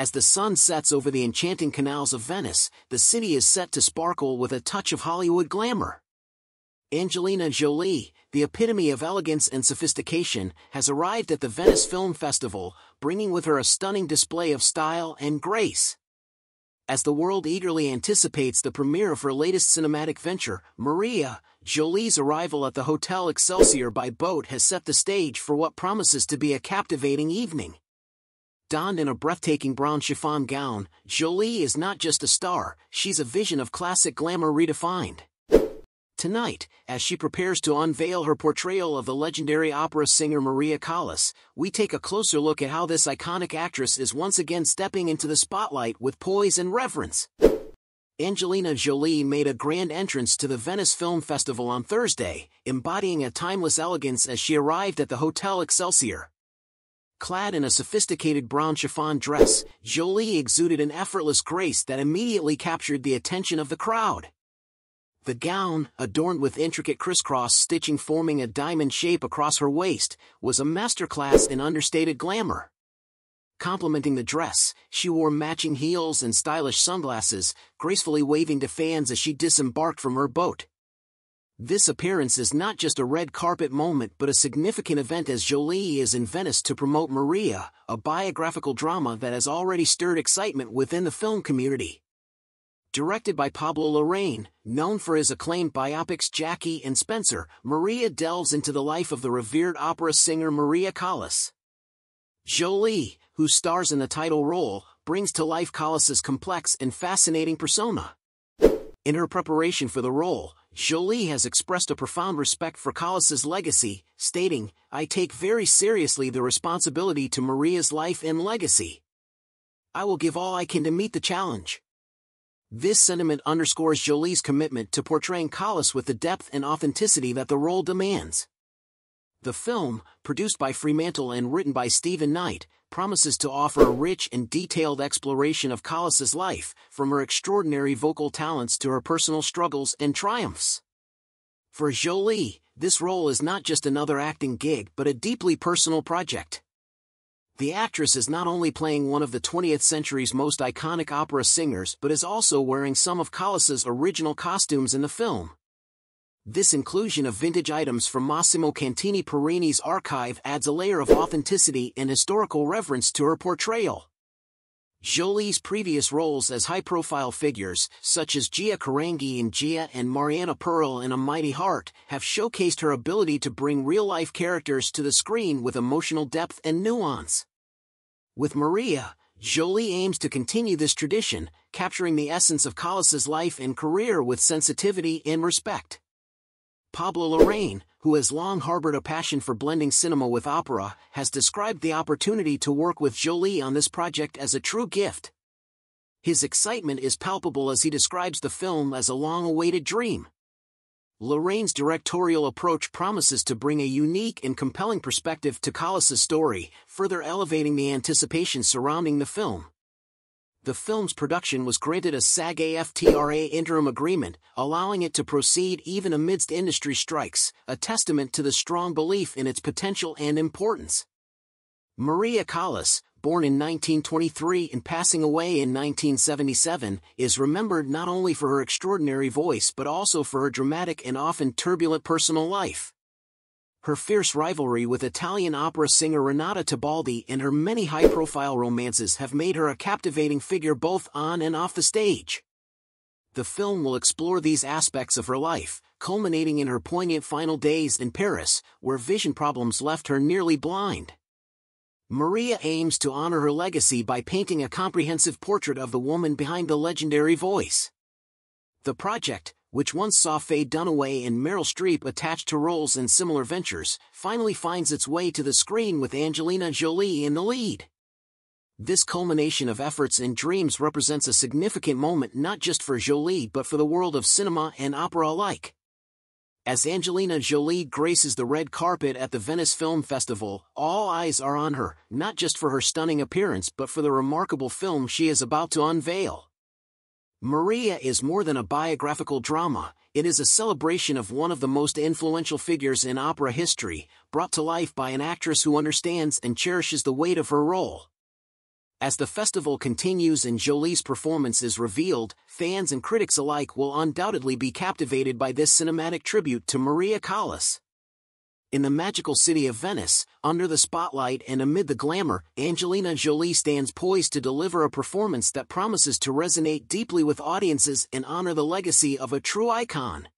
As the sun sets over the enchanting canals of Venice, the city is set to sparkle with a touch of Hollywood glamour. Angelina Jolie, the epitome of elegance and sophistication, has arrived at the Venice Film Festival, bringing with her a stunning display of style and grace. As the world eagerly anticipates the premiere of her latest cinematic venture, Maria, Jolie's arrival at the Hotel Excelsior by boat has set the stage for what promises to be a captivating evening. Donned in a breathtaking brown chiffon gown, Jolie is not just a star, she's a vision of classic glamour redefined. Tonight, as she prepares to unveil her portrayal of the legendary opera singer Maria Callas, we take a closer look at how this iconic actress is once again stepping into the spotlight with poise and reverence. Angelina Jolie made a grand entrance to the Venice Film Festival on Thursday, embodying a timeless elegance as she arrived at the Hotel Excelsior. Clad in a sophisticated brown chiffon dress, Jolie exuded an effortless grace that immediately captured the attention of the crowd. The gown, adorned with intricate crisscross stitching forming a diamond shape across her waist, was a masterclass in understated glamour. Complementing the dress, she wore matching heels and stylish sunglasses, gracefully waving to fans as she disembarked from her boat. This appearance is not just a red carpet moment but a significant event as Jolie is in Venice to promote Maria, a biographical drama that has already stirred excitement within the film community. Directed by Pablo Larraín, known for his acclaimed biopics Jackie and Spencer, Maria delves into the life of the revered opera singer Maria Callas. Jolie, who stars in the title role, brings to life Callas's complex and fascinating persona. In her preparation for the role, Jolie has expressed a profound respect for Callas's legacy, stating, I take very seriously the responsibility to Maria's life and legacy. I will give all I can to meet the challenge. This sentiment underscores Jolie's commitment to portraying Callas with the depth and authenticity that the role demands. The film, produced by Fremantle and written by Steven Knight, promises to offer a rich and detailed exploration of Callas's life, from her extraordinary vocal talents to her personal struggles and triumphs. For Jolie, this role is not just another acting gig but a deeply personal project. The actress is not only playing one of the 20th century's most iconic opera singers but is also wearing some of Callas's original costumes in the film. This inclusion of vintage items from Massimo Cantini Parini's archive adds a layer of authenticity and historical reverence to her portrayal. Jolie's previous roles as high-profile figures, such as Gia Carangi in Gia and Mariane Pearl in A Mighty Heart, have showcased her ability to bring real-life characters to the screen with emotional depth and nuance. With Maria, Jolie aims to continue this tradition, capturing the essence of Callas's life and career with sensitivity and respect. Pablo Larraín, who has long harbored a passion for blending cinema with opera, has described the opportunity to work with Jolie on this project as a true gift. His excitement is palpable as he describes the film as a long-awaited dream. Larraín's directorial approach promises to bring a unique and compelling perspective to Callas's story, further elevating the anticipation surrounding the film. The film's production was granted a SAG-AFTRA interim agreement, allowing it to proceed even amidst industry strikes, a testament to the strong belief in its potential and importance. Maria Callas, born in 1923 and passing away in 1977, is remembered not only for her extraordinary voice but also for her dramatic and often turbulent personal life. Her fierce rivalry with Italian opera singer Renata Tebaldi and her many high-profile romances have made her a captivating figure both on and off the stage. The film will explore these aspects of her life, culminating in her poignant final days in Paris, where vision problems left her nearly blind. Maria aims to honor her legacy by painting a comprehensive portrait of the woman behind the legendary voice. The project, which once saw Faye Dunaway and Meryl Streep attached to roles in similar ventures, finally finds its way to the screen with Angelina Jolie in the lead. This culmination of efforts and dreams represents a significant moment not just for Jolie but for the world of cinema and opera alike. As Angelina Jolie graces the red carpet at the Venice Film Festival, all eyes are on her, not just for her stunning appearance but for the remarkable film she is about to unveil. Maria is more than a biographical drama, it is a celebration of one of the most influential figures in opera history, brought to life by an actress who understands and cherishes the weight of her role. As the festival continues and Jolie's performance is revealed, fans and critics alike will undoubtedly be captivated by this cinematic tribute to Maria Callas. In the magical city of Venice, under the spotlight and amid the glamour, Angelina Jolie stands poised to deliver a performance that promises to resonate deeply with audiences and honor the legacy of a true icon.